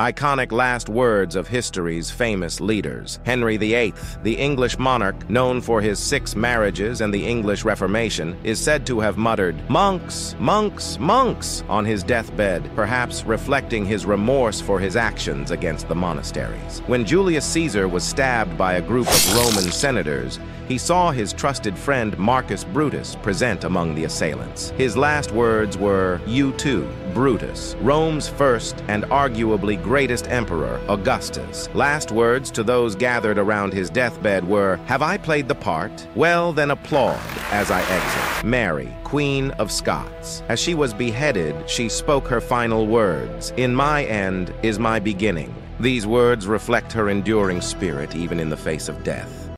iconic last words of history's famous leaders. Henry VIII, the English monarch known for his six marriages and the English Reformation, is said to have muttered, Monks, monks, monks, on his deathbed, perhaps reflecting his remorse for his actions against the monasteries. When Julius Caesar was stabbed by a group of Roman senators, he saw his trusted friend Marcus Brutus present among the assailants. His last words were, You too, Brutus, Rome's first and arguably greatest emperor, Augustus. Last words to those gathered around his deathbed were, Have I played the part? Well, then applaud as I exit. Mary, Queen of Scots. As she was beheaded, she spoke her final words, In my end is my beginning. These words reflect her enduring spirit even in the face of death.